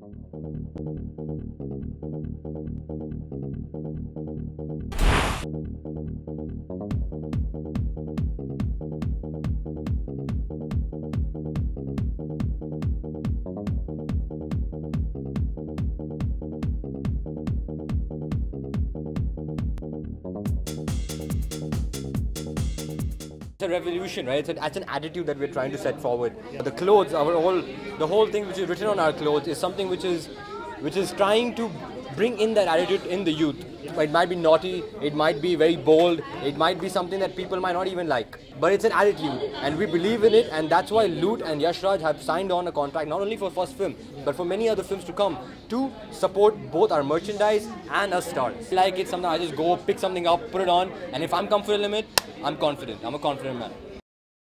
Thank you. It's a revolution, right? It's an, it's an attitude that we're trying to set forward. The clothes, our whole, the whole thing which is written on our clothes is something which is, which is trying to bring in that attitude in the youth. It might be naughty, it might be very bold, it might be something that people might not even like. But it's an attitude, and we believe in it, and that's why Loot and Yash Raj have signed on a contract not only for first film, but for many other films to come to support both our merchandise and us stars. Like it's something I just go pick something up, put it on, and if I'm comfortable in it, I'm confident. I'm a confident man.